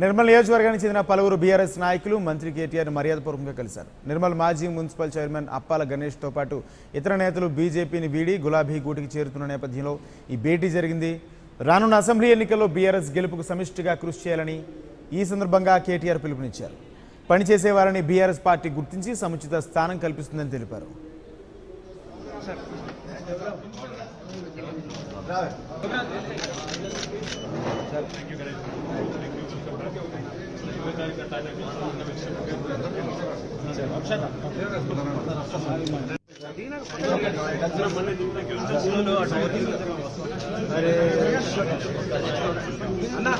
నిర్మల్ నియోజకవర్గానికి చెందిన పలువురు బీఆర్ఎస్ నాయకులు మంత్రి కేటీఆర్ మర్యాదపూర్వకంగా కలిశారు. నిర్మల్ మాజీ మున్సిపల్ చైర్మన్ అప్పాల గణేష్తో పాటు ఇతర నేతలు బీజేపీని వీడి గులాబీ గూటికి చేరుతున్న నేపథ్యంలో ఈ భేటీ జరిగింది. రానున్న అసెంబ్లీ ఎన్నికల్లో బీఆర్ఎస్ గెలుపుకు సమిష్టిగా కృషి చేయాలని ఈ సందర్భంగా కేటీఆర్ పిలుపునిచ్చారు. పనిచేసే వారిని బీఆర్ఎస్ పార్టీ గుర్తించి సముచిత స్థానం కల్పిస్తుందని తెలిపారు. అరే అన్నా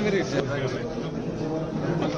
మీరు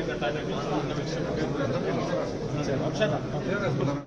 कार्यकर्त्यांना